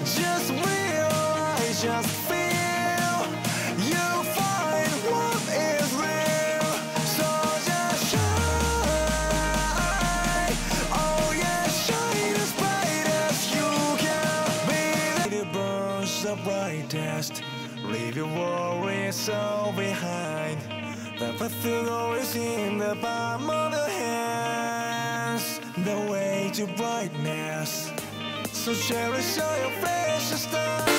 just realize, just feel you find what is real. So just shine, oh yeah, shine as bright as you can be. It burns the brightest. Leave your worries all behind. The path go is in the palm of the hands. The way to brightness. So cherish all your precious time.